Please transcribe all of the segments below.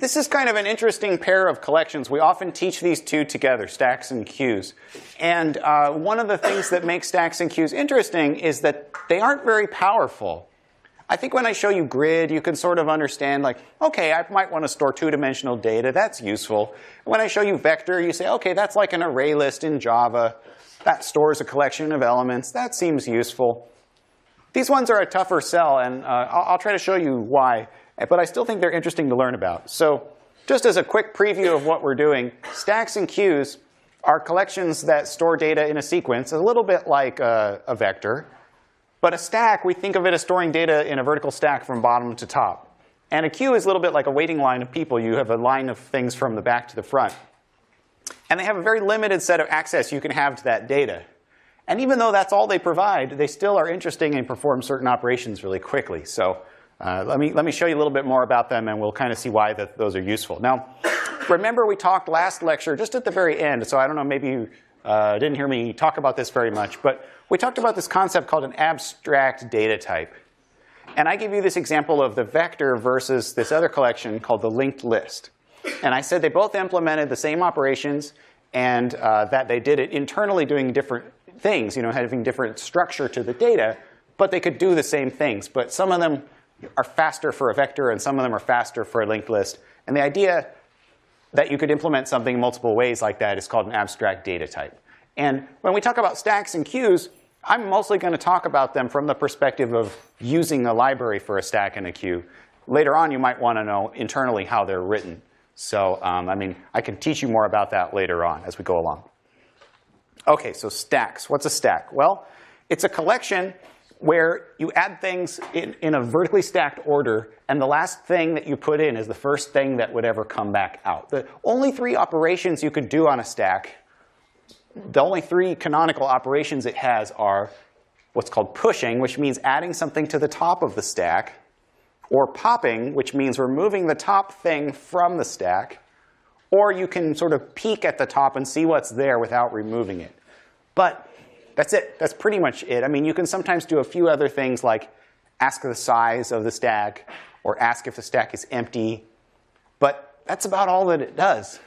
this is kind of an interesting pair of collections. We often teach these two together, stacks and queues. And uh, one of the things that makes stacks and queues interesting is that they aren't very powerful. I think when I show you grid, you can sort of understand like, OK, I might want to store two-dimensional data. That's useful. When I show you vector, you say, OK, that's like an array list in Java. That stores a collection of elements. That seems useful. These ones are a tougher sell, and uh, I'll, I'll try to show you why but I still think they're interesting to learn about. So just as a quick preview of what we're doing, stacks and queues are collections that store data in a sequence, a little bit like a, a vector. But a stack, we think of it as storing data in a vertical stack from bottom to top. And a queue is a little bit like a waiting line of people. You have a line of things from the back to the front. And they have a very limited set of access you can have to that data. And even though that's all they provide, they still are interesting and perform certain operations really quickly. So uh, let, me, let me show you a little bit more about them, and we'll kind of see why that those are useful. Now, remember we talked last lecture, just at the very end, so I don't know, maybe you uh, didn't hear me talk about this very much, but we talked about this concept called an abstract data type. And I give you this example of the vector versus this other collection called the linked list. And I said they both implemented the same operations and uh, that they did it internally doing different things, you know, having different structure to the data, but they could do the same things. But some of them are faster for a vector, and some of them are faster for a linked list. And the idea that you could implement something in multiple ways like that is called an abstract data type. And when we talk about stacks and queues, I'm mostly going to talk about them from the perspective of using a library for a stack and a queue. Later on, you might want to know internally how they're written. So, um, I mean, I can teach you more about that later on as we go along. OK, so stacks. What's a stack? Well, it's a collection where you add things in, in, a vertically stacked order, and the last thing that you put in is the first thing that would ever come back out. The only three operations you could do on a stack, the only three canonical operations it has are what's called pushing, which means adding something to the top of the stack, or popping, which means removing the top thing from the stack, or you can sort of peek at the top and see what's there without removing it. But that's it. That's pretty much it. I mean, you can sometimes do a few other things like ask the size of the stack or ask if the stack is empty. But that's about all that it does.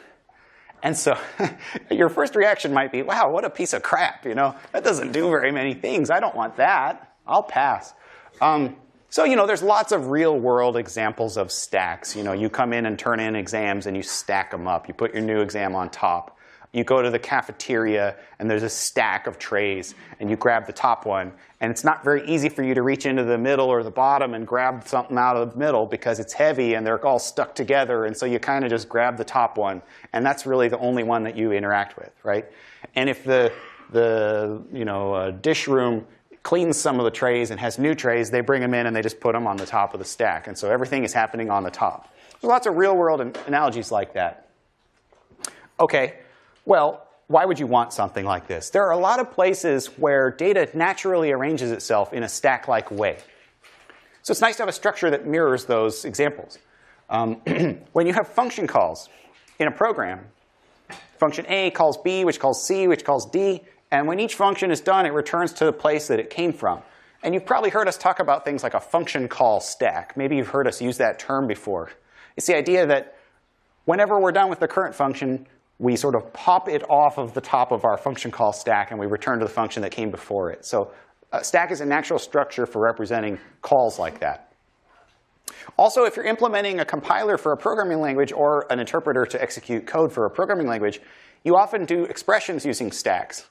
And so your first reaction might be, wow, what a piece of crap. You know, that doesn't do very many things. I don't want that. I'll pass. Um, so, you know, there's lots of real world examples of stacks. You know, you come in and turn in exams and you stack them up. You put your new exam on top you go to the cafeteria and there's a stack of trays and you grab the top one and it's not very easy for you to reach into the middle or the bottom and grab something out of the middle because it's heavy and they're all stuck together and so you kind of just grab the top one and that's really the only one that you interact with, right? And if the, the you know, uh, dish room cleans some of the trays and has new trays, they bring them in and they just put them on the top of the stack. And so everything is happening on the top. There's lots of real world analogies like that. Okay, well, why would you want something like this? There are a lot of places where data naturally arranges itself in a stack-like way. So it's nice to have a structure that mirrors those examples. Um, when you have function calls in a program, function A calls B, which calls C, which calls D, and when each function is done, it returns to the place that it came from. And you've probably heard us talk about things like a function call stack. Maybe you've heard us use that term before. It's the idea that whenever we're done with the current function, we sort of pop it off of the top of our function call stack, and we return to the function that came before it. So a stack is a natural structure for representing calls like that. Also, if you're implementing a compiler for a programming language or an interpreter to execute code for a programming language, you often do expressions using stacks.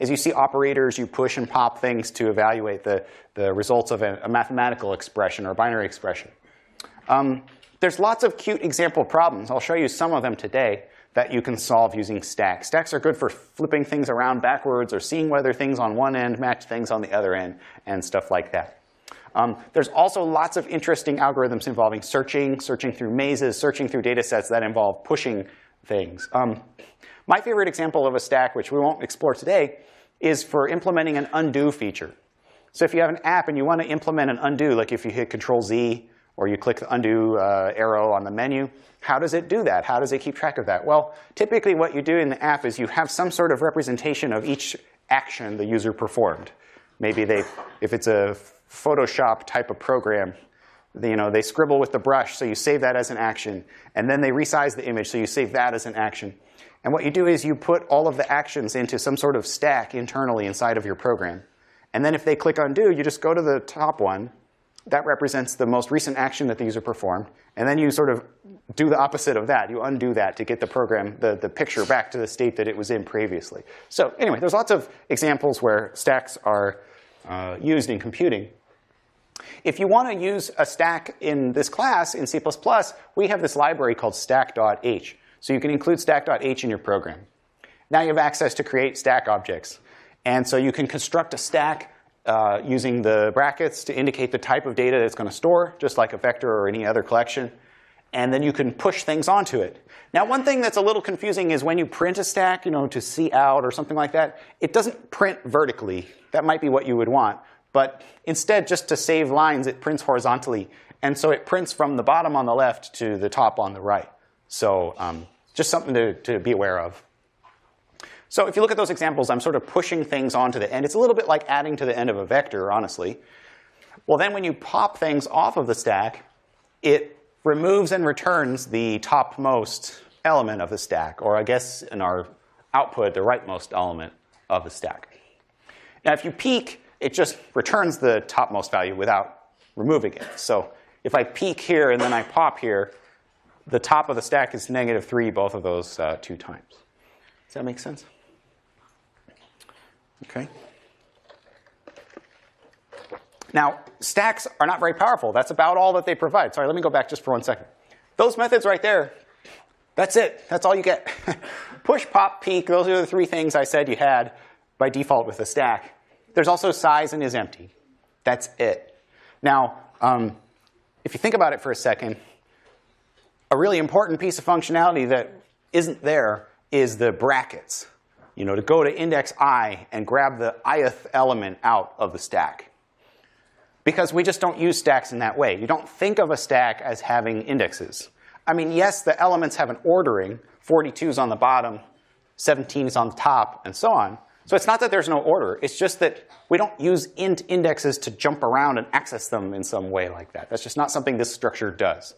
As you see operators, you push and pop things to evaluate the, the results of a, a mathematical expression or binary expression. Um, there's lots of cute example problems. I'll show you some of them today that you can solve using stacks. Stacks are good for flipping things around backwards or seeing whether things on one end match things on the other end and stuff like that. Um, there's also lots of interesting algorithms involving searching, searching through mazes, searching through data sets that involve pushing things. Um, my favorite example of a stack, which we won't explore today, is for implementing an undo feature. So if you have an app and you want to implement an undo, like if you hit Control Z or you click the undo uh, arrow on the menu, how does it do that? How does it keep track of that? Well, typically what you do in the app is you have some sort of representation of each action the user performed. Maybe they, if it's a Photoshop type of program, you know, they scribble with the brush, so you save that as an action. And then they resize the image, so you save that as an action. And what you do is you put all of the actions into some sort of stack internally inside of your program. And then if they click undo, you just go to the top one. That represents the most recent action that the user performed. And then you sort of do the opposite of that. You undo that to get the program, the, the picture back to the state that it was in previously. So anyway, there's lots of examples where stacks are uh, used in computing. If you want to use a stack in this class in C++, we have this library called stack.h. So you can include stack.h in your program. Now you have access to create stack objects. And so you can construct a stack uh, using the brackets to indicate the type of data it's going to store, just like a vector or any other collection. And then you can push things onto it. Now, one thing that's a little confusing is when you print a stack, you know, to cout or something like that, it doesn't print vertically. That might be what you would want. But instead, just to save lines, it prints horizontally. And so it prints from the bottom on the left to the top on the right. So um, just something to, to be aware of. So if you look at those examples, I'm sort of pushing things onto the end. It's a little bit like adding to the end of a vector, honestly. Well, then when you pop things off of the stack, it removes and returns the topmost element of the stack, or I guess in our output, the rightmost element of the stack. Now, if you peek, it just returns the topmost value without removing it. So if I peek here and then I pop here, the top of the stack is negative 3 both of those uh, two times. Does that make sense? Okay. Now, stacks are not very powerful. That's about all that they provide. Sorry, let me go back just for one second. Those methods right there, that's it. That's all you get. Push, pop, peek, those are the three things I said you had by default with a stack. There's also size and is empty. That's it. Now, um, if you think about it for a second, a really important piece of functionality that isn't there is the brackets. You know, to go to index i and grab the ith element out of the stack. Because we just don't use stacks in that way. You don't think of a stack as having indexes. I mean, yes, the elements have an ordering. 42 is on the bottom, 17 is on the top, and so on. So it's not that there's no order. It's just that we don't use int indexes to jump around and access them in some way like that. That's just not something this structure does.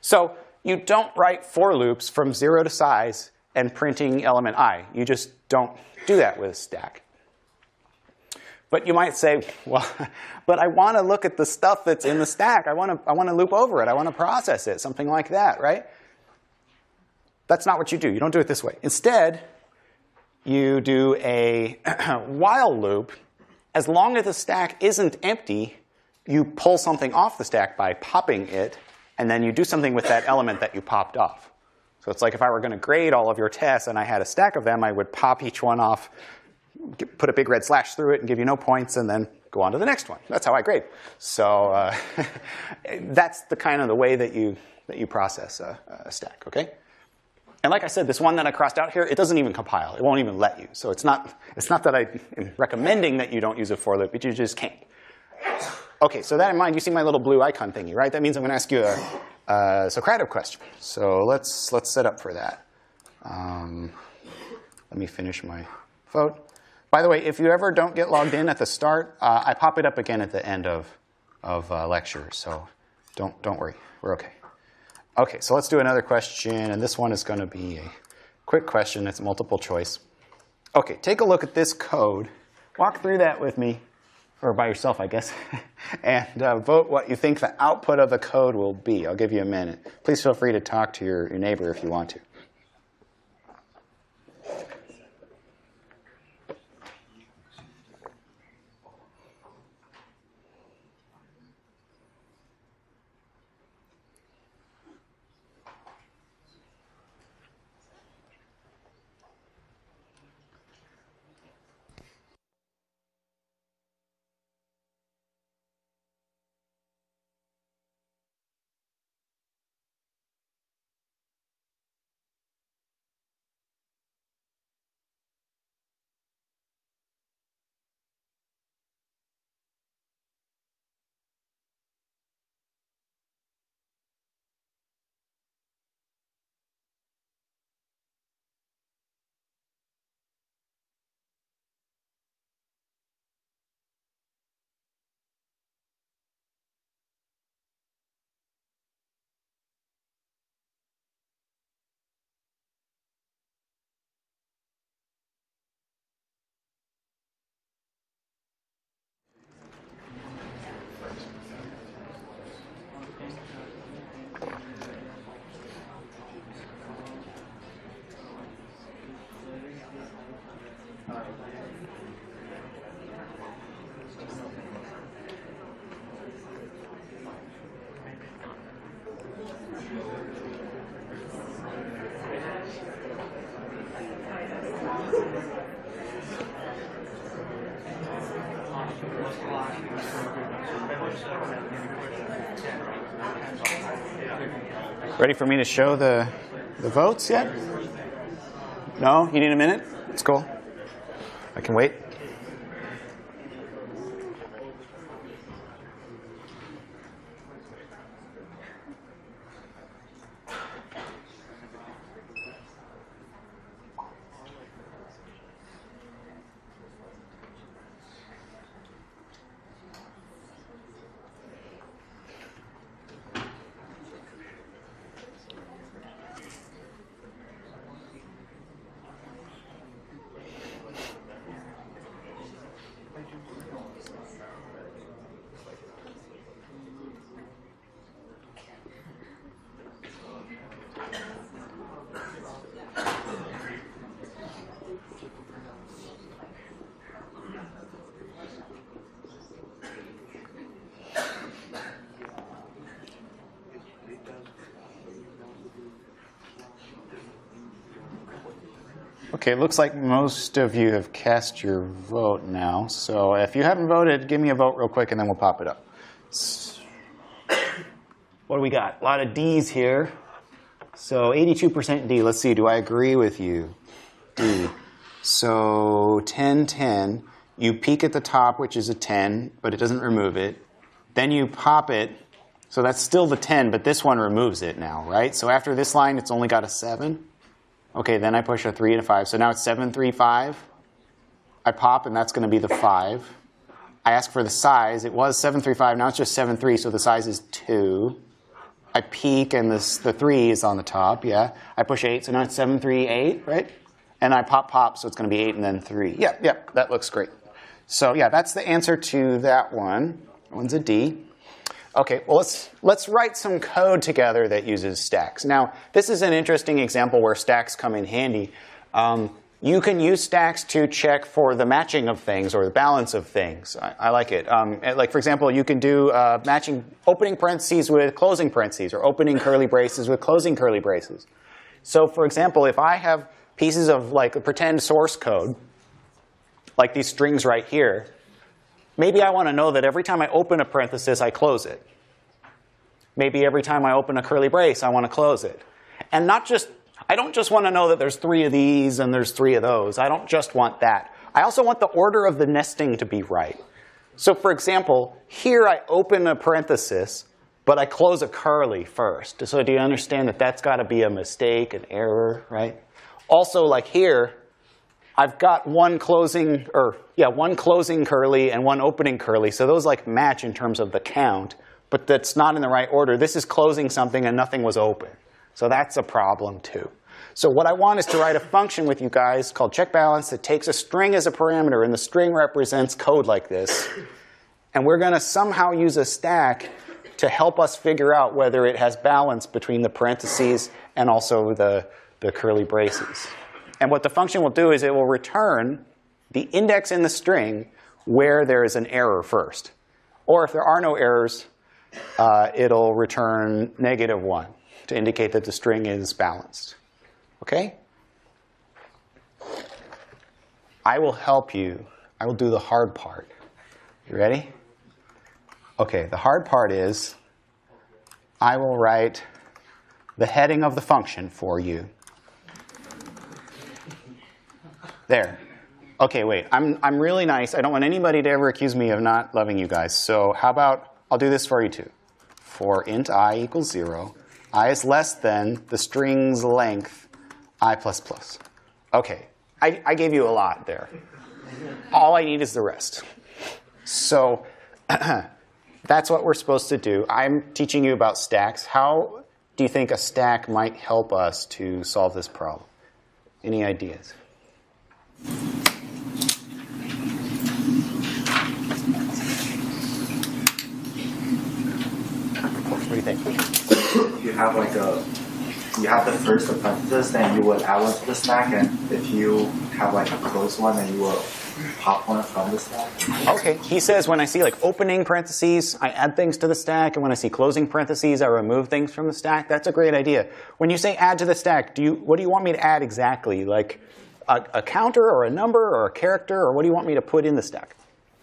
So you don't write for loops from 0 to size and printing element i. You just don't do that with a stack. But you might say, well, but I want to look at the stuff that's in the stack. I want to, I want to loop over it. I want to process it, something like that, right? That's not what you do. You don't do it this way. Instead, you do a while loop. As long as the stack isn't empty, you pull something off the stack by popping it and then you do something with that element that you popped off. So it's like if I were going to grade all of your tests and I had a stack of them, I would pop each one off, put a big red slash through it and give you no points, and then go on to the next one. That's how I grade. So uh, that's the kind of the way that you, that you process a, a stack, okay? And like I said, this one that I crossed out here, it doesn't even compile. It won't even let you. So it's not, it's not that I'm recommending that you don't use a for loop, but you just can't. Okay, so that in mind, you see my little blue icon thingy, right? That means I'm going to ask you a, a Socratic question. So let's, let's set up for that. Um, let me finish my vote. By the way, if you ever don't get logged in at the start, uh, I pop it up again at the end of, of uh, lecture. So don't, don't worry. We're OK. OK, so let's do another question. And this one is going to be a quick question. It's multiple choice. OK, take a look at this code. Walk through that with me or by yourself, I guess, and uh, vote what you think the output of the code will be. I'll give you a minute. Please feel free to talk to your, your neighbor if you want to. Ready for me to show the, the votes yet? No? You need a minute? It's cool. I can wait. Okay, it looks like most of you have cast your vote now. So if you haven't voted, give me a vote real quick and then we'll pop it up. What do we got? A lot of D's here. So 82% D. Let's see, do I agree with you? D. So 10, 10. You peek at the top, which is a 10, but it doesn't remove it. Then you pop it. So that's still the 10, but this one removes it now, right? So after this line, it's only got a 7. Okay, then I push a 3 and a 5. So now it's 7, 3, 5. I pop, and that's going to be the 5. I ask for the size. It was 7, 3, 5. Now it's just 7, 3, so the size is 2. I peek, and this, the 3 is on the top, yeah. I push 8, so now it's 7, 3, 8, right? And I pop, pop, so it's going to be 8 and then 3. Yep, yep, that looks great. So yeah, that's the answer to that one. That one's a D. Okay, well let's, let's write some code together that uses stacks. Now, this is an interesting example where stacks come in handy. Um, you can use stacks to check for the matching of things or the balance of things. I, I like it. Um, like for example, you can do uh, matching opening parentheses with closing parentheses or opening curly braces with closing curly braces. So for example, if I have pieces of like pretend source code, like these strings right here, Maybe I want to know that every time I open a parenthesis, I close it. Maybe every time I open a curly brace, I want to close it. And not just, I don't just want to know that there's three of these and there's three of those. I don't just want that. I also want the order of the nesting to be right. So for example, here I open a parenthesis, but I close a curly first. So do you understand that that's got to be a mistake, an error, right? Also, like here, I've got one closing, or yeah, one closing curly and one opening curly. So those like match in terms of the count, but that's not in the right order. This is closing something and nothing was open. So that's a problem too. So what I want is to write a function with you guys called check balance that takes a string as a parameter, and the string represents code like this. And we're going to somehow use a stack to help us figure out whether it has balance between the parentheses and also the, the curly braces. And what the function will do is it will return the index in the string where there is an error first. Or if there are no errors, uh, it'll return negative 1 to indicate that the string is balanced. Okay? I will help you. I will do the hard part. You ready? Okay, the hard part is I will write the heading of the function for you. There. Okay, wait. I'm, I'm really nice. I don't want anybody to ever accuse me of not loving you guys. So how about I'll do this for you too. For int i equals 0, i is less than the string's length i plus plus. Okay, I, I gave you a lot there. All I need is the rest. So that's what we're supposed to do. I'm teaching you about stacks. How do you think a stack might help us to solve this problem? Any ideas? What do you think? You have like a, you have the first apprentice, then you would add one to the stack, and if you have like a closed one, then you will pop one from the stack. Okay, he says when I see like opening parentheses, I add things to the stack, and when I see closing parentheses, I remove things from the stack. That's a great idea. When you say add to the stack, do you what do you want me to add exactly? Like a, a counter or a number or a character, or what do you want me to put in the stack?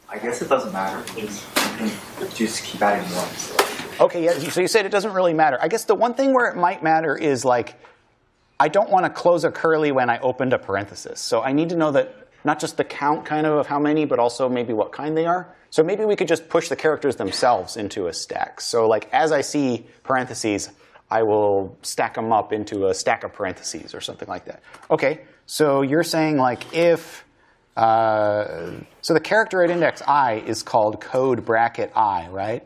I guess it doesn't matter. Just, just keep adding ones. Okay, yeah. So you said it doesn't really matter. I guess the one thing where it might matter is like, I don't want to close a curly when I opened a parenthesis. So I need to know that not just the count kind of of how many, but also maybe what kind they are. So maybe we could just push the characters themselves into a stack. So like as I see parentheses, I will stack them up into a stack of parentheses or something like that. Okay, so you're saying like if, uh, so the character at index i is called code bracket i, right?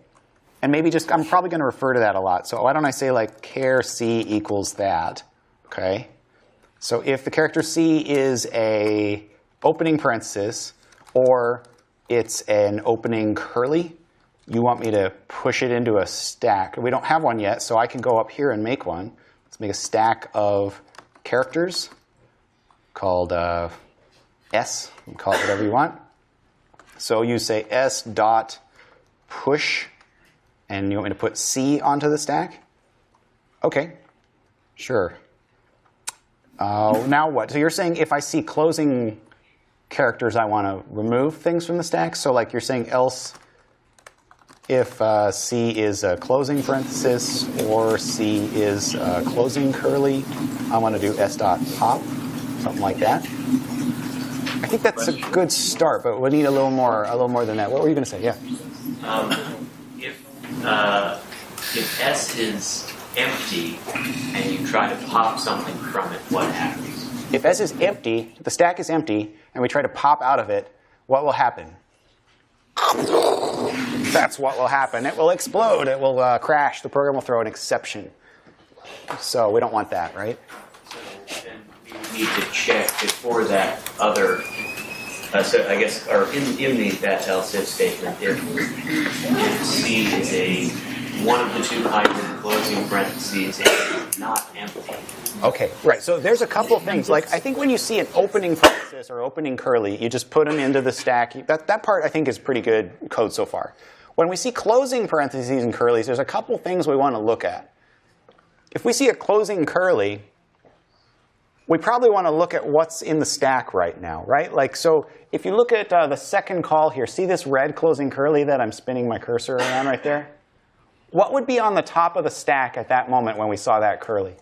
And maybe just, I'm probably going to refer to that a lot. So why don't I say like char c equals that, okay? So if the character c is a opening parenthesis or it's an opening curly, you want me to push it into a stack. We don't have one yet, so I can go up here and make one. Let's make a stack of characters called uh, S. call it whatever you want. So you say S dot push, and you want me to put C onto the stack? Okay, sure. Uh, now what? So you're saying if I see closing characters, I want to remove things from the stack? So like you're saying else if uh, C is a closing parenthesis or C is closing curly, I want to do S dot pop, something like that. I think that's a good start, but we need a little more, a little more than that. What were you going to say? Yeah. Um, if uh, if S is empty and you try to pop something from it, what happens? If S is empty, the stack is empty, and we try to pop out of it, what will happen? That's what will happen. It will explode. It will uh, crash. The program will throw an exception. So we don't want that, right? Need to check before that other. Uh, so I guess, or in, in the that else if statement, if, if C is a one of the two hybrid closing parentheses and not empty. Okay, right. So there's a couple of things. Like I think when you see an opening parenthesis or opening curly, you just put them into the stack. That, that part I think is pretty good code so far. When we see closing parentheses and curlies, there's a couple things we want to look at. If we see a closing curly, we probably want to look at what's in the stack right now, right? Like, so if you look at uh, the second call here, see this red closing curly that I'm spinning my cursor around right there? What would be on the top of the stack at that moment when we saw that curly?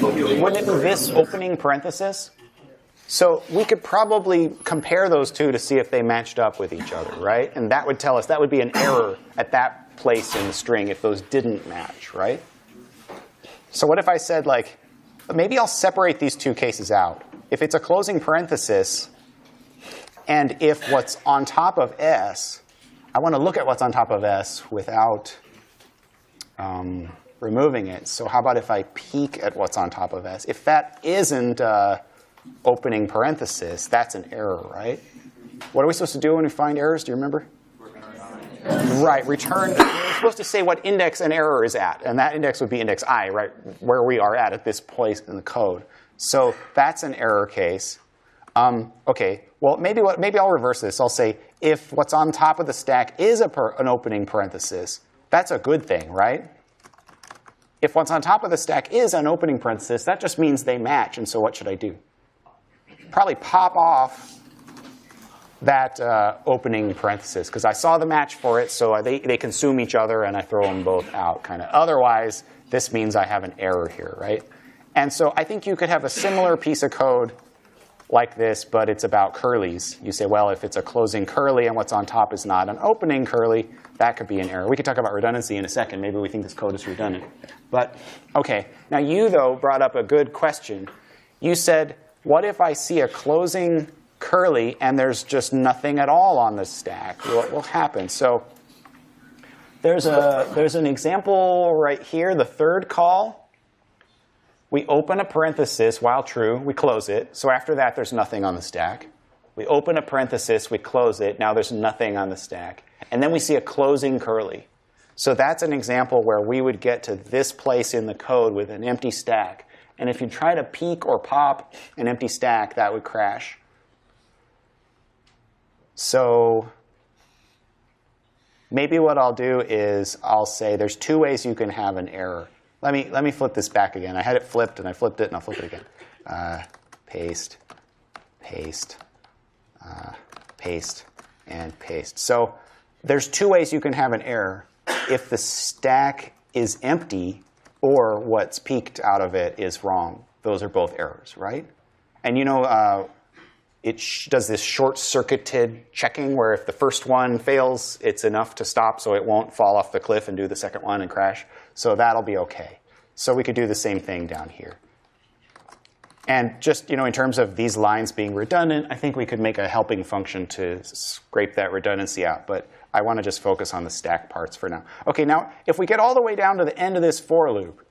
Wouldn't it be this opening parenthesis? So we could probably compare those two to see if they matched up with each other, right? And that would tell us that would be an error at that place in the string if those didn't match, right? So what if I said like, maybe I'll separate these two cases out. If it's a closing parenthesis, and if what's on top of S, I want to look at what's on top of S without um, removing it. So how about if I peek at what's on top of S? If that isn't uh, opening parenthesis, that's an error, right? What are we supposed to do when we find errors? Do you remember? Right, return. We're supposed to say what index an error is at, and that index would be index i, right, where we are at at this place in the code. So that's an error case. Um, okay, well maybe what, maybe I'll reverse this. I'll say if what's on top of the stack is per, an opening parenthesis, that's a good thing, right? If what's on top of the stack is an opening parenthesis, that just means they match. And so what should I do? Probably pop off that uh, opening parenthesis because I saw the match for it, so they, they consume each other and I throw them both out kind of. Otherwise, this means I have an error here, right? And so I think you could have a similar piece of code like this, but it's about curlies. You say, well, if it's a closing curly and what's on top is not an opening curly, that could be an error. We could talk about redundancy in a second. Maybe we think this code is redundant. But OK, now you, though, brought up a good question. You said, what if I see a closing curly and there's just nothing at all on the stack? What will happen? So there's, a, there's an example right here, the third call we open a parenthesis while true, we close it. So after that, there's nothing on the stack. We open a parenthesis, we close it. Now there's nothing on the stack. And then we see a closing curly. So that's an example where we would get to this place in the code with an empty stack. And if you try to peek or pop an empty stack, that would crash. So maybe what I'll do is I'll say there's two ways you can have an error. Let me, let me flip this back again. I had it flipped, and I flipped it, and I'll flip it again. Uh, paste, paste, uh, paste, and paste. So there's two ways you can have an error. If the stack is empty or what's peeked out of it is wrong. Those are both errors, right? And you know, uh, it does this short-circuited checking where if the first one fails, it's enough to stop so it won't fall off the cliff and do the second one and crash. So that'll be OK. So we could do the same thing down here. And just you know, in terms of these lines being redundant, I think we could make a helping function to scrape that redundancy out. But I want to just focus on the stack parts for now. OK, now if we get all the way down to the end of this for loop,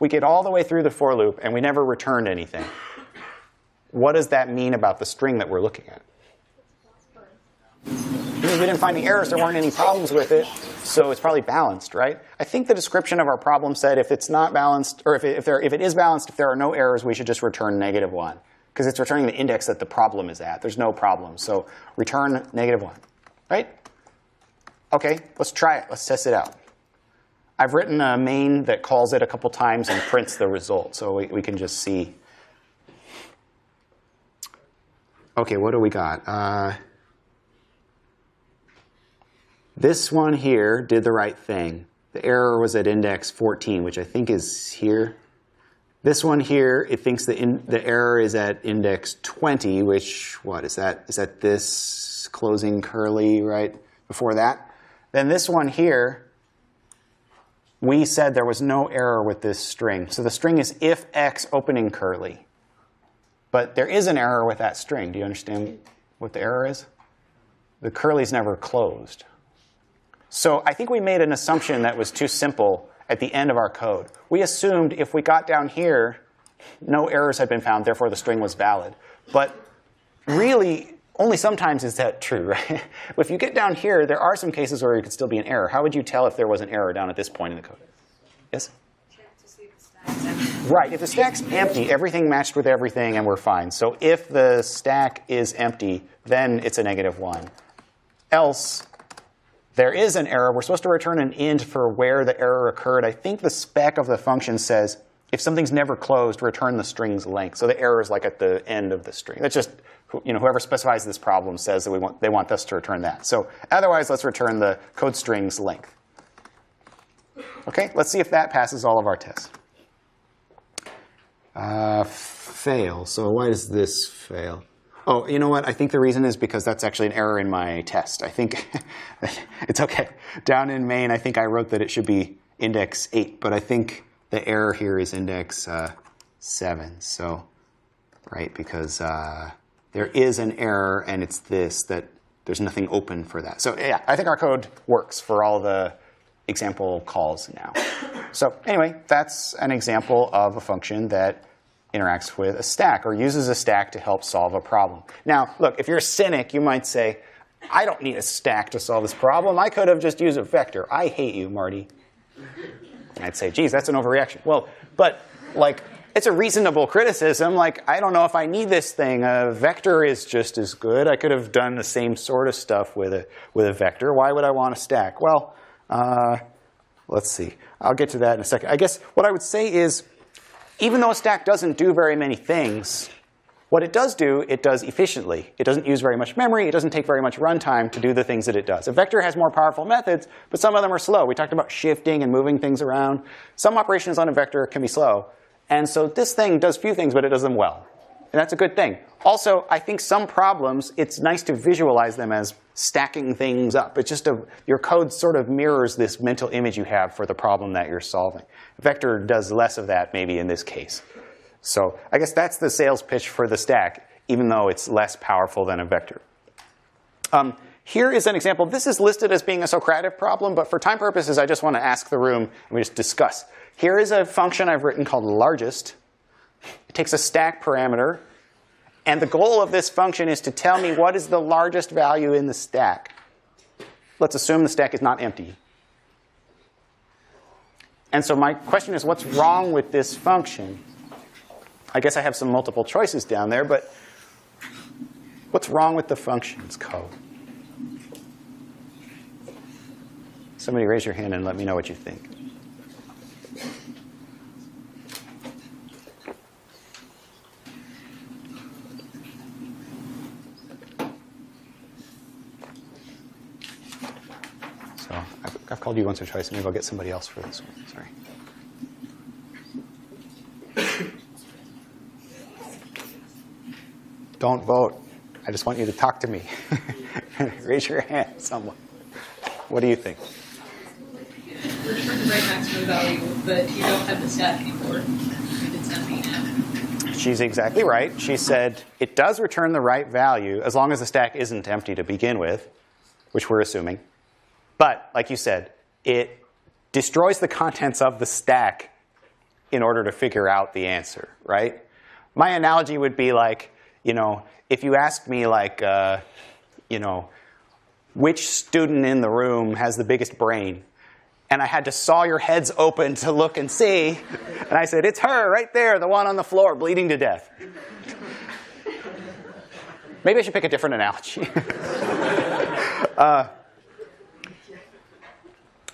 we get all the way through the for loop, and we never returned anything. What does that mean about the string that we're looking at? Means we didn't find any errors. There weren't any problems with it. So it's probably balanced, right? I think the description of our problem said if it's not balanced, or if it, if, there, if it is balanced, if there are no errors, we should just return negative 1. Because it's returning the index that the problem is at. There's no problem. So return negative 1, right? OK, let's try it. Let's test it out. I've written a main that calls it a couple times and prints the result. So we, we can just see. OK, what do we got? Uh, this one here did the right thing. The error was at index 14, which I think is here. This one here, it thinks the, in, the error is at index 20, which, what is that? Is that this closing curly right before that? Then this one here, we said there was no error with this string. So the string is if x opening curly. But there is an error with that string. Do you understand what the error is? The curly's never closed. So I think we made an assumption that was too simple at the end of our code. We assumed if we got down here, no errors had been found, therefore the string was valid. But really, only sometimes is that true, right? if you get down here, there are some cases where it could still be an error. How would you tell if there was an error down at this point in the code? Yes? Right, if the stack's empty, everything matched with everything and we're fine. So if the stack is empty, then it's a negative 1. Else, there is an error. We're supposed to return an int for where the error occurred. I think the spec of the function says if something's never closed, return the string's length. So the error is like at the end of the string. That's just you know whoever specifies this problem says that we want they want us to return that. So otherwise, let's return the code string's length. Okay, let's see if that passes all of our tests. Uh, fail. So why does this fail? Oh, you know what? I think the reason is because that's actually an error in my test. I think it's OK. Down in main, I think I wrote that it should be index 8, but I think the error here is index uh, 7. So, right, because uh, there is an error, and it's this, that there's nothing open for that. So yeah, I think our code works for all the example calls now. So anyway, that's an example of a function that interacts with a stack or uses a stack to help solve a problem. Now, look, if you're a cynic, you might say, I don't need a stack to solve this problem. I could have just used a vector. I hate you, Marty. I'd say, geez, that's an overreaction. Well, but like, it's a reasonable criticism. Like, I don't know if I need this thing. A vector is just as good. I could have done the same sort of stuff with a, with a vector. Why would I want a stack? Well, uh, let's see. I'll get to that in a second. I guess what I would say is even though a stack doesn't do very many things, what it does do, it does efficiently. It doesn't use very much memory. It doesn't take very much runtime to do the things that it does. A vector has more powerful methods, but some of them are slow. We talked about shifting and moving things around. Some operations on a vector can be slow. And so this thing does few things, but it does them well. And that's a good thing. Also, I think some problems, it's nice to visualize them as stacking things up. It's just a, your code sort of mirrors this mental image you have for the problem that you're solving. Vector does less of that maybe in this case. So I guess that's the sales pitch for the stack, even though it's less powerful than a vector. Um, here is an example. This is listed as being a Socratic problem, but for time purposes, I just want to ask the room and we just discuss. Here is a function I've written called largest. It takes a stack parameter and the goal of this function is to tell me what is the largest value in the stack. Let's assume the stack is not empty. And so my question is, what's wrong with this function? I guess I have some multiple choices down there, but what's wrong with the function's code? Somebody raise your hand and let me know what you think. Called you once or twice. Maybe I'll get somebody else for this one. Sorry. Don't vote. I just want you to talk to me. Raise your hand, someone. What do you think? return the right maximum value, but you don't have the stack anymore. If it's empty now. She's exactly right. She said it does return the right value as long as the stack isn't empty to begin with, which we're assuming. But, like you said, it destroys the contents of the stack in order to figure out the answer, right? My analogy would be like, you know, if you asked me like, uh, you know, which student in the room has the biggest brain? And I had to saw your heads open to look and see. And I said, it's her right there, the one on the floor, bleeding to death. Maybe I should pick a different analogy. uh,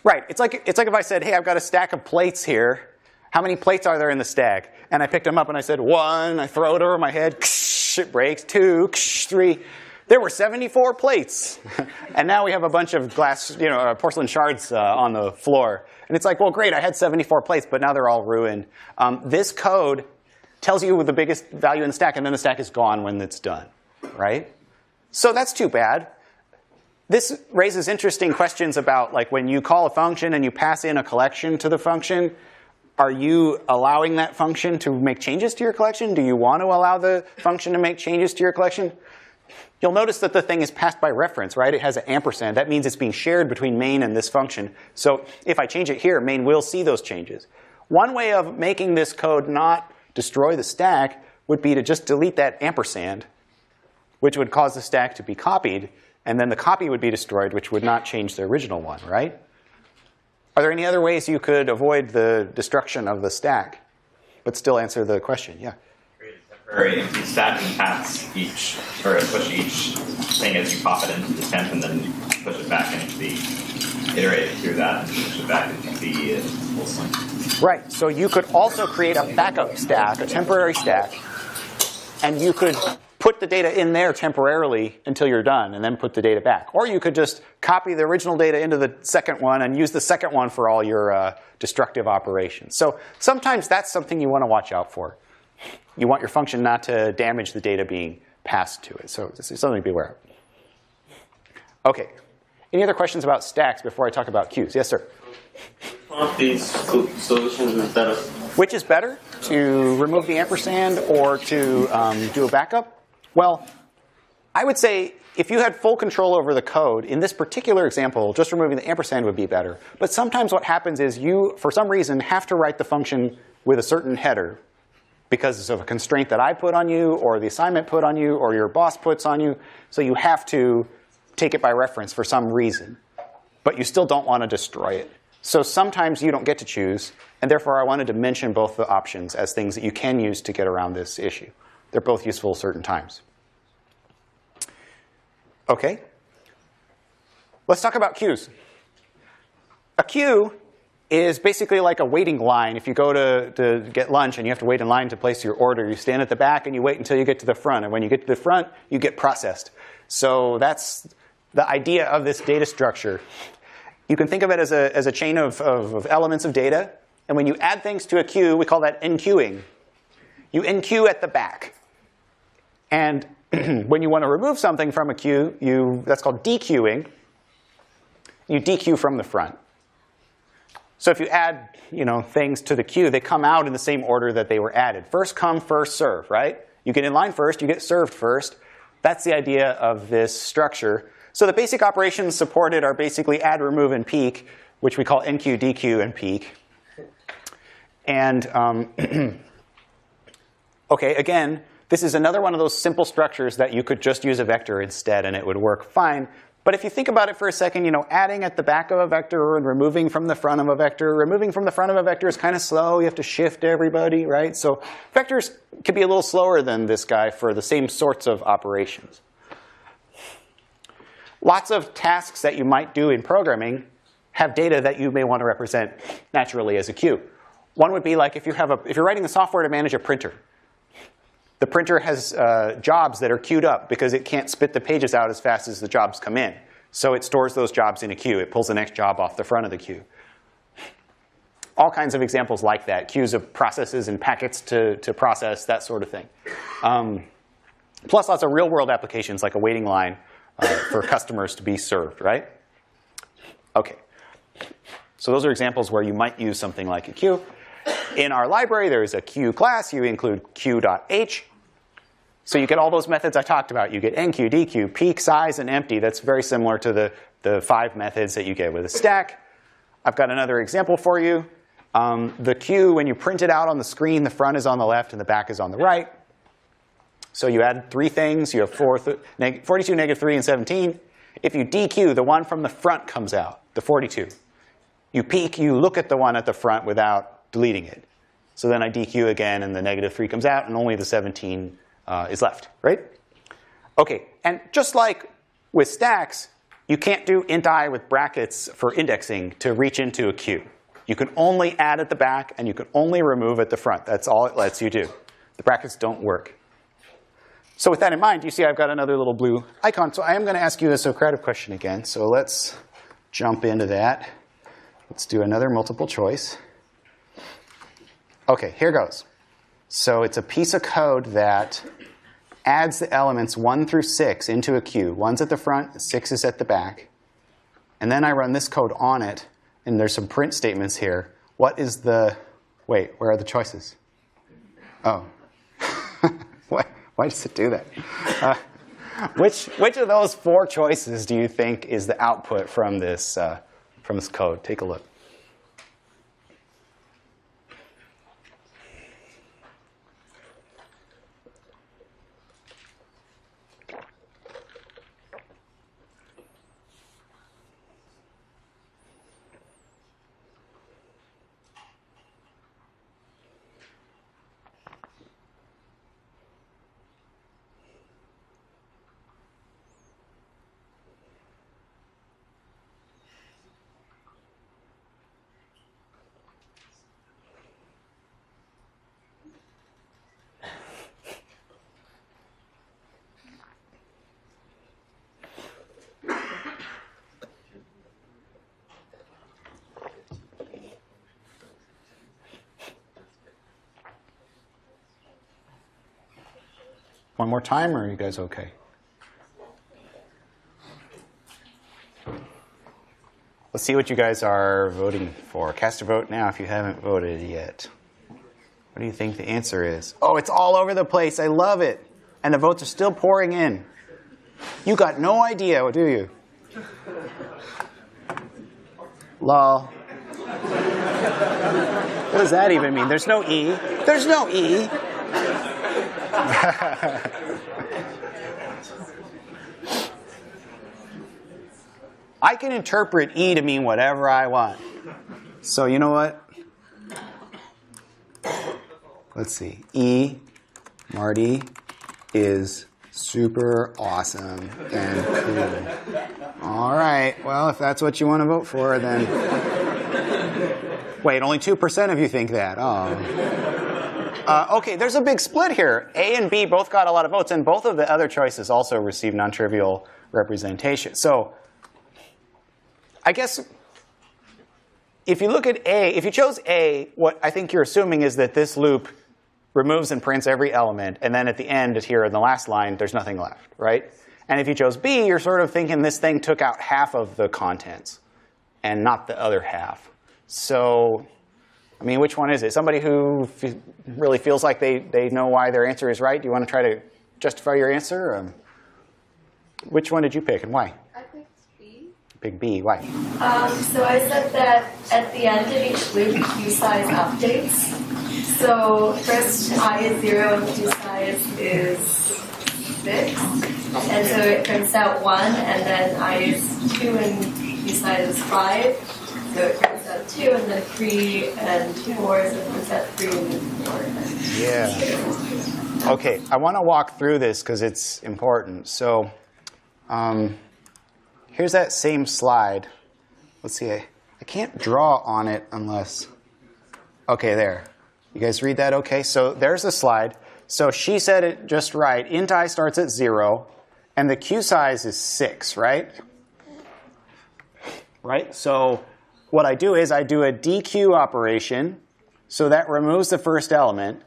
right, it's like, it's like if I said, hey, I've got a stack of plates here. How many plates are there in the stack? And I picked them up and I said, one, I throw it over my head, it breaks, two, three. There were 74 plates. and now we have a bunch of glass, you know, uh, porcelain shards uh, on the floor. And it's like, well, great, I had 74 plates, but now they're all ruined. Um, this code tells you the biggest value in the stack, and then the stack is gone when it's done, right? So that's too bad. This raises interesting questions about like when you call a function and you pass in a collection to the function, are you allowing that function to make changes to your collection? Do you want to allow the function to make changes to your collection? You'll notice that the thing is passed by reference, right? It has an ampersand. That means it's being shared between main and this function. So if I change it here, main will see those changes. One way of making this code not destroy the stack would be to just delete that ampersand, which would cause the stack to be copied, and then the copy would be destroyed, which would not change the original one, right? Are there any other ways you could avoid the destruction of the stack, but still answer the question? Yeah Create a temporary empty stack and pass each, or push each thing as you pop it into the temp and then push it back into the, iterate through that and push it back into the uh, full swing. Right, so you could also create a backup stack, a temporary stack, and you could put the data in there temporarily until you're done and then put the data back. Or you could just copy the original data into the second one and use the second one for all your uh, destructive operations. So sometimes that's something you want to watch out for you want your function not to damage the data being passed to it. So this is something to be aware of. OK. Any other questions about stacks before I talk about queues? Yes, sir? These solutions is better. Which is better, to remove the ampersand or to um, do a backup? Well, I would say if you had full control over the code, in this particular example, just removing the ampersand would be better. But sometimes what happens is you, for some reason, have to write the function with a certain header because of a constraint that I put on you or the assignment put on you or your boss puts on you. So you have to take it by reference for some reason. But you still don't want to destroy it. So sometimes you don't get to choose. And therefore, I wanted to mention both the options as things that you can use to get around this issue. They're both useful certain times. OK. Let's talk about queues. A queue is basically like a waiting line. If you go to, to get lunch and you have to wait in line to place your order, you stand at the back and you wait until you get to the front. And when you get to the front, you get processed. So that's the idea of this data structure. You can think of it as a, as a chain of, of, of elements of data. And when you add things to a queue, we call that enqueuing. You enqueue at the back. And when you want to remove something from a queue, you, that's called dequeuing. You dequeue from the front. So if you add you know, things to the queue, they come out in the same order that they were added. First come, first serve, right? You get in line first, you get served first. That's the idea of this structure. So the basic operations supported are basically add, remove, and peek, which we call enqueue, dequeue, and peek. And um, OK, again, this is another one of those simple structures that you could just use a vector instead, and it would work fine. But if you think about it for a second, you know, adding at the back of a vector and removing from the front of a vector, removing from the front of a vector is kind of slow. You have to shift everybody, right? So vectors could be a little slower than this guy for the same sorts of operations. Lots of tasks that you might do in programming have data that you may want to represent naturally as a queue. One would be like if, you have a, if you're writing the software to manage a printer. The printer has uh, jobs that are queued up because it can't spit the pages out as fast as the jobs come in. So it stores those jobs in a queue. It pulls the next job off the front of the queue. All kinds of examples like that, queues of processes and packets to, to process, that sort of thing. Um, plus lots of real world applications like a waiting line uh, for customers to be served, right? Okay. So those are examples where you might use something like a queue. In our library, there is a Q class. You include queue.h. So you get all those methods I talked about. You get enqueue, dequeue, peek, size, and empty. That's very similar to the, the five methods that you get with a stack. I've got another example for you. Um, the queue, when you print it out on the screen, the front is on the left and the back is on the right. So you add three things. You have four th neg 42, negative 3, and 17. If you dequeue, the one from the front comes out, the 42. You peek, you look at the one at the front without deleting it. So then I dequeue again, and the negative 3 comes out, and only the 17 uh, is left, right? Okay, and just like with stacks, you can't do int i with brackets for indexing to reach into a queue. You can only add at the back, and you can only remove at the front. That's all it lets you do. The brackets don't work. So with that in mind, you see I've got another little blue icon. So I am going to ask you the Socrative question again. So let's jump into that. Let's do another multiple choice. Okay, here goes. So it's a piece of code that adds the elements 1 through 6 into a queue. 1's at the front, 6 is at the back. And then I run this code on it, and there's some print statements here. What is the, wait, where are the choices? Oh. why, why does it do that? Uh, which, which of those four choices do you think is the output from this, uh, from this code? Take a look. One more time, or are you guys okay? Let's see what you guys are voting for. Cast a vote now if you haven't voted yet. What do you think the answer is? Oh, it's all over the place. I love it. And the votes are still pouring in. You got no idea, do you? Lol. What does that even mean? There's no E. There's no E. I can interpret E to mean whatever I want. So you know what? Let's see. E, Marty, is super awesome and cool. All right. Well, if that's what you want to vote for, then. Wait, only 2% of you think that. Oh. Uh, okay, there's a big split here. A and B both got a lot of votes, and both of the other choices also received non-trivial representation. So I guess if you look at A, if you chose A, what I think you're assuming is that this loop removes and prints every element, and then at the end, here in the last line, there's nothing left, right? And if you chose B, you're sort of thinking this thing took out half of the contents and not the other half. So I mean, which one is it? Somebody who really feels like they, they know why their answer is right? Do you want to try to justify your answer? Um, which one did you pick and why? I picked B. Pick B. Why? Um, so I said that at the end of each loop, queue size updates. So first i is 0 and queue size is 6. And so it prints out 1, and then i is 2 and queue size is 5. So 2 and then 3 and 4, so it prints out 3 and 4. Yeah. Okay, I want to walk through this because it's important. So um, here's that same slide. Let's see, I, I can't draw on it unless, okay, there. You guys read that okay? So there's the slide. So she said it just right. int i starts at 0, and the queue size is 6, right? right? So what I do is I do a dequeue operation. So that removes the first element,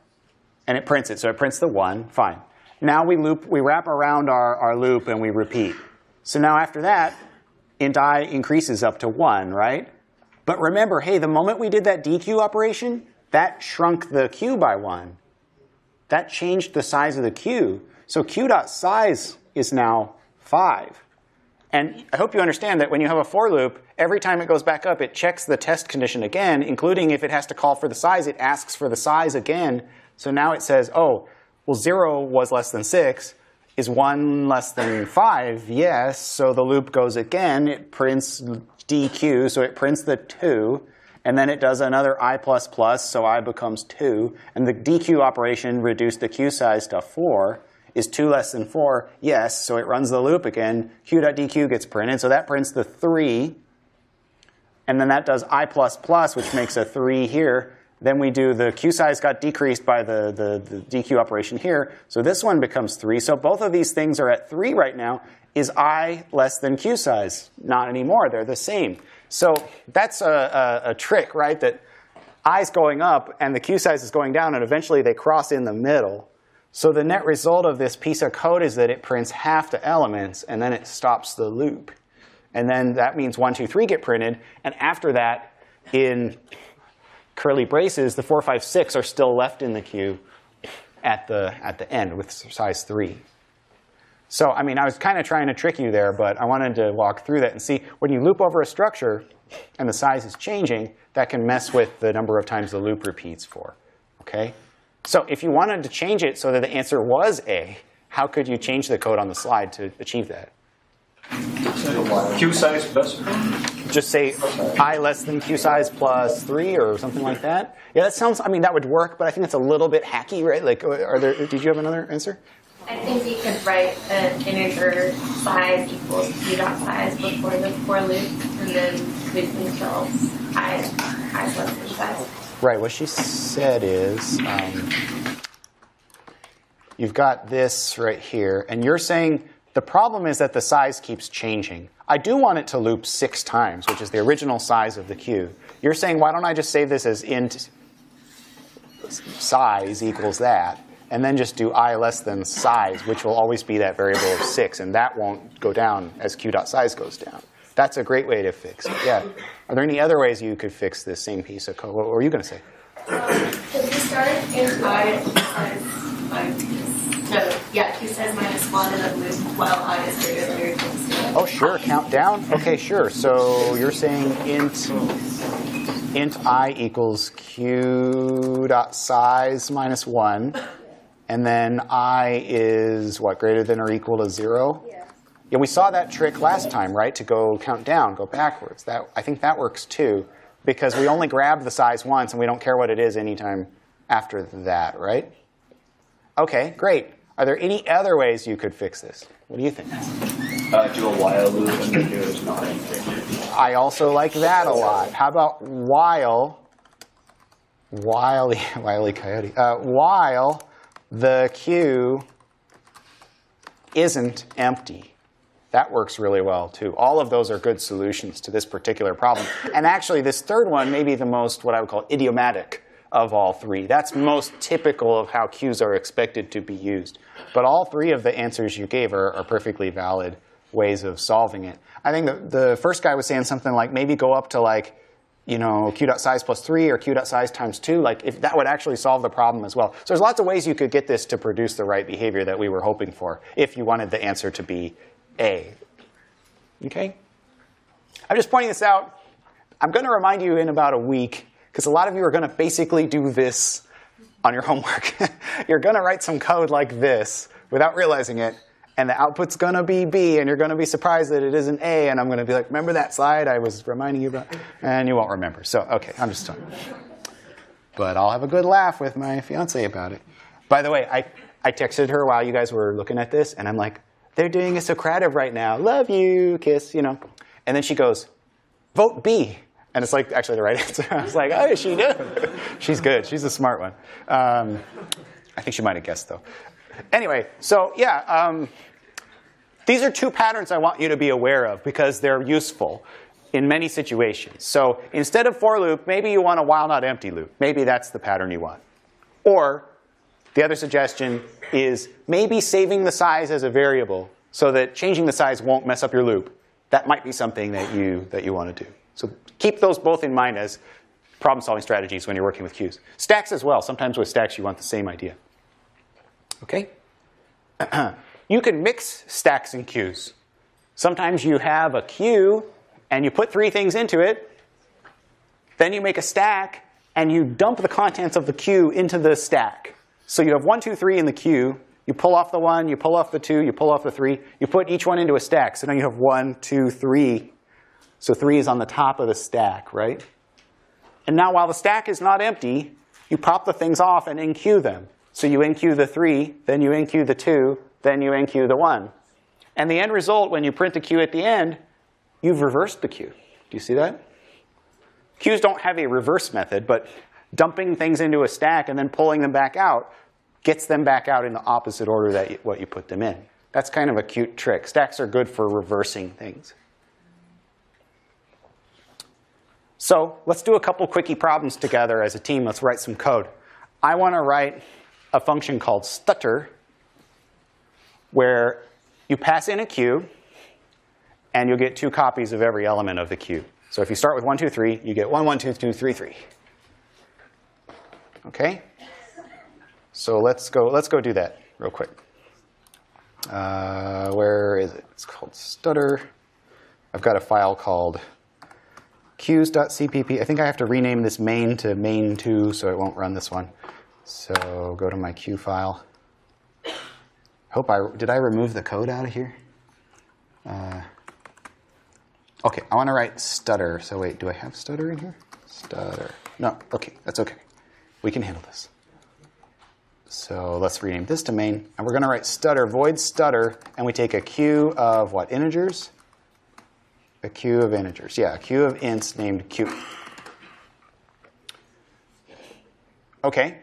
and it prints it. So it prints the 1, fine. Now we loop, we wrap around our, our loop and we repeat. So now after that, int i increases up to 1, right? But remember, hey, the moment we did that dequeue operation, that shrunk the queue by 1. That changed the size of the queue. So q.size is now 5. And I hope you understand that when you have a for loop, every time it goes back up, it checks the test condition again, including if it has to call for the size, it asks for the size again. So now it says, oh, well, 0 was less than 6. Is 1 less than 5? Yes. So the loop goes again. It prints dequeue, so it prints the 2. And then it does another i++, plus so i becomes 2. And the dequeue operation reduced the queue size to 4. Is 2 less than 4? Yes. So it runs the loop again. q.dequeue gets printed. So that prints the 3. And then that does i++, plus which makes a 3 here. Then we do the queue size got decreased by the, the, the dequeue operation here. So this one becomes 3. So both of these things are at 3 right now. Is i less than queue size? Not anymore. They're the same. So that's a, a, a trick, right? That i is going up and the queue size is going down, and eventually they cross in the middle. So the net result of this piece of code is that it prints half the elements, and then it stops the loop. And then that means 1, 2, 3 get printed. And after that, in curly braces, the 4, 5, 6 are still left in the queue at the, at the end with size 3. So, I mean, I was kind of trying to trick you there, but I wanted to walk through that and see when you loop over a structure and the size is changing, that can mess with the number of times the loop repeats for. Okay? So if you wanted to change it so that the answer was A, how could you change the code on the slide to achieve that? Q size plus. Just say i less than q size plus 3 or something like that? Yeah, that sounds, I mean, that would work, but I think it's a little bit hacky, right? Like, are there, did you have another answer? I think you could write an integer size equals q dot size before the for loop, and then loop until i i is less than size. Right, what she said is um, you've got this right here, and you're saying the problem is that the size keeps changing. I do want it to loop six times, which is the original size of the queue. You're saying, why don't I just save this as int size equals that, and then just do i less than size, which will always be that variable of 6, and that won't go down as q.size goes down. That's a great way to fix it. Yeah. Are there any other ways you could fix this same piece of code? What were you going to say? If you start in i size minus, no, yeah, q size minus 1 and then loop while i is greater than or equal to Oh, sure. Count down. Okay, sure. So you're saying int int i equals q dot size minus one, and then i is what greater than or equal to zero. Yeah. Yeah, we saw that trick last time, right? To go count down, go backwards. That I think that works too, because we only grab the size once, and we don't care what it is anytime after that, right? Okay, great. Are there any other ways you could fix this? What do you think? Uh, do a while loop and then do it not. I also like that a lot. How about while, while, wily coyote, uh, while the queue isn't empty? That works really well too. All of those are good solutions to this particular problem. And actually, this third one may be the most what I would call idiomatic of all three. That's most typical of how queues are expected to be used. But all three of the answers you gave are, are perfectly valid ways of solving it. I think the, the first guy was saying something like maybe go up to like, you know, q.size plus 3 or q.size times 2, like if that would actually solve the problem as well. So there's lots of ways you could get this to produce the right behavior that we were hoping for if you wanted the answer to be A. Okay? I'm just pointing this out. I'm going to remind you in about a week, because a lot of you are going to basically do this on your homework. you're going to write some code like this without realizing it, and the output's going to be B, and you're going to be surprised that it isn't A, and I'm going to be like, remember that slide I was reminding you about? And you won't remember. So, okay, I'm just talking. But I'll have a good laugh with my fiance about it. By the way, I, I texted her while you guys were looking at this, and I'm like, they're doing a Socrative right now. Love you, kiss, you know. And then she goes, vote B. And it's like actually the right answer. I was like, oh, she knew. She's good. She's a smart one. Um, I think she might have guessed though. Anyway, so yeah, um, these are two patterns I want you to be aware of because they're useful. in many situations. So instead of for loop, maybe you want a while not empty loop. Maybe that's the pattern you want. Or the other suggestion is maybe saving the size as a variable so that changing the size won't mess up your loop. That might be something that you, that you want to do. So keep those both in mind as problem solving strategies when you're working with queues. Stacks as well. Sometimes with stacks you want the same idea. Okay? you can mix stacks and queues. Sometimes you have a queue and you put three things into it. Then you make a stack and you dump the contents of the queue into the stack. So you have one, two, three in the queue. You pull off the one, you pull off the two, you pull off the three. You put each one into a stack. So now you have one, two, three. So three is on the top of the stack, right? And now while the stack is not empty, you pop the things off and enqueue them. So you enqueue the three, then you enqueue the two, then you enqueue the one. And the end result, when you print the queue at the end, you've reversed the queue. Do you see that? Queues don't have a reverse method, but dumping things into a stack and then pulling them back out gets them back out in the opposite order that you, what you put them in. That's kind of a cute trick. Stacks are good for reversing things. So let's do a couple quickie problems together as a team. Let's write some code. I want to write a function called stutter where you pass in a queue and you'll get two copies of every element of the queue. So if you start with 1, 2, 3, you get 1, 1, 2, 2, 3, 3. Okay? So let's go, let's go do that real quick. Uh, where is it? It's called stutter. I've got a file called queues.cpp. I think I have to rename this main to main2 so it won't run this one. So go to my queue file. Hope I, did I remove the code out of here? Uh, okay, I want to write stutter. So wait, do I have stutter in here? Stutter. No, okay, that's okay. We can handle this. So let's rename this to main. And we're going to write stutter, void stutter, and we take a queue of what, integers? A queue of integers. Yeah, a queue of ints named q. Okay.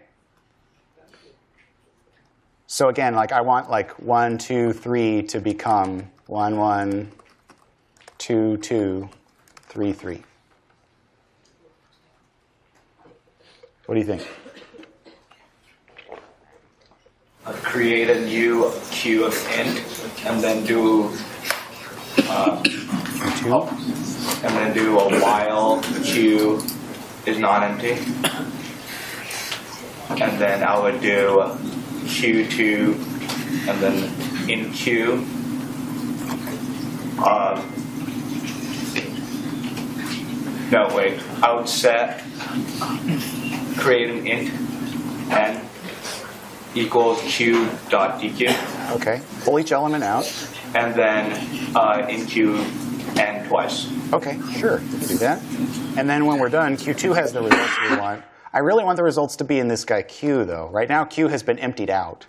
So again, like I want like one, two, three to become one, one, two, two, three, three. What do you think? Uh, create a new queue of int and then do uh, Two. and then do a while queue is not empty. And then I would do q2 and then enqueue. Um, no, wait. I would set create an int n equals q dot dequeue Okay. Pull each element out. and then uh, enqueue n twice. Okay, sure, we can do that. And then when we're done, Q2 has the results we want. I really want the results to be in this guy Q, though. Right now, Q has been emptied out.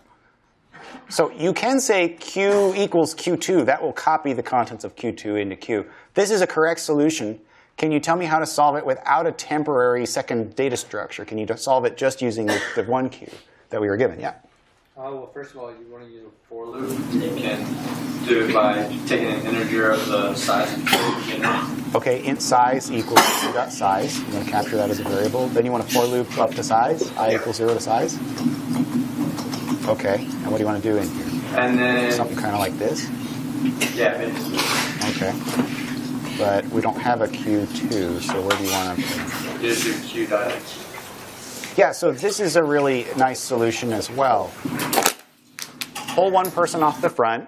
So you can say Q equals Q2. That will copy the contents of Q2 into Q. This is a correct solution. Can you tell me how to solve it without a temporary second data structure? Can you solve it just using the, the one queue that we were given? Yeah. Uh, well, first of all, you want to use a for loop. You can do it by taking an integer of the size of the Okay, int size equals Q dot size. You want to capture that as a variable. Then you want a for loop up to size. I equals zero to size. Okay, and what do you want to do in here? And then, Something kind of like this. yeah, basically. Okay. But we don't have a Q2, so where do you want to? Just do q. Yeah, so this is a really nice solution as well. Pull one person off the front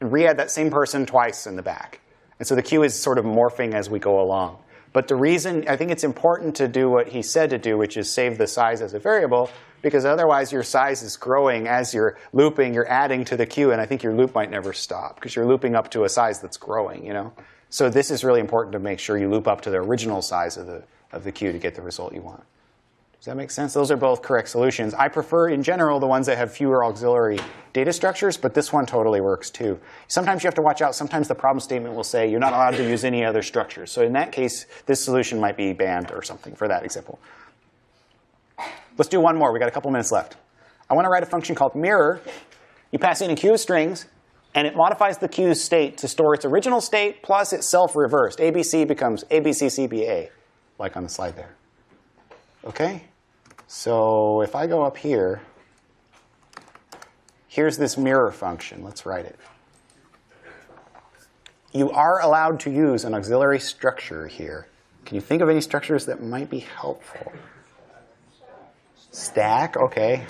and re-add that same person twice in the back. And so the queue is sort of morphing as we go along. But the reason, I think it's important to do what he said to do, which is save the size as a variable, because otherwise your size is growing as you're looping, you're adding to the queue, and I think your loop might never stop, because you're looping up to a size that's growing, you know? So this is really important to make sure you loop up to the original size of the, of the queue to get the result you want. Does that make sense? Those are both correct solutions. I prefer, in general, the ones that have fewer auxiliary data structures, but this one totally works too. Sometimes you have to watch out. Sometimes the problem statement will say you're not allowed to use any other structures. So in that case, this solution might be banned or something for that example. Let's do one more. We've got a couple minutes left. I want to write a function called mirror. You pass in a queue of strings, And it modifies the queue's state to store its original state plus it's self-reversed. ABC becomes ABCCBA, like on the slide there. Okay? So if I go up here, here's this mirror function. Let's write it. You are allowed to use an auxiliary structure here. Can you think of any structures that might be helpful? Stack, okay.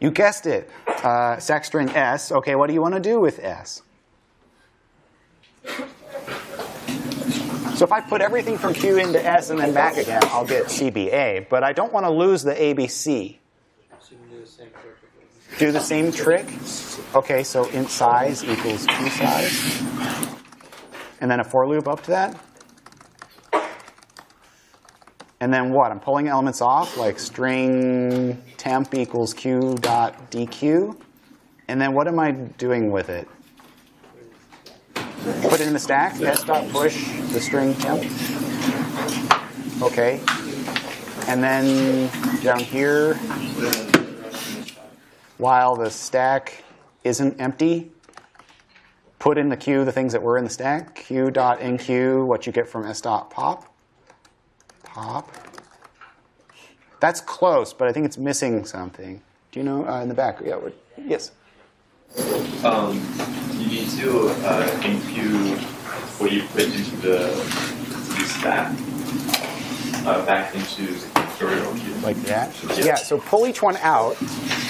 You guessed it. Uh, stack string S. Okay, what do you want to do with S? So if I put everything from Q into S and then back again, I'll get CBA. But I don't want to lose the ABC. So you can do the same trick. Do the same trick. Okay, so int size equals Q size. And then a for loop up to that. And then what? I'm pulling elements off, like string temp equals q dot dequeue. And then what am I doing with it? Put it in the stack, s dot push the string temp. Okay. And then down here, while the stack isn't empty, put in the queue the things that were in the stack. q dot enqueue, what you get from s dot pop. That's close, but I think it's missing something. Do you know uh, in the back? Yeah. Yes. Um, you need to uh, impute what you put into the, the stack uh, back into the queue. Like that? Yeah. Yeah, so pull each one out,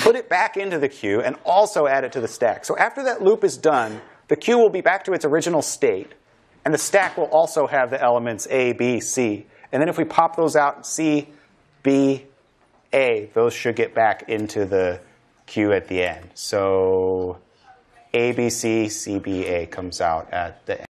put it back into the queue, and also add it to the stack. So after that loop is done, the queue will be back to its original state, and the stack will also have the elements A, B, C. And then if we pop those out, C, B, A, those should get back into the queue at the end. So A, B, C, C, B, A comes out at the end.